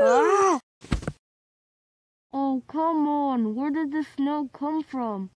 Oh, come on. Where did the snow come from?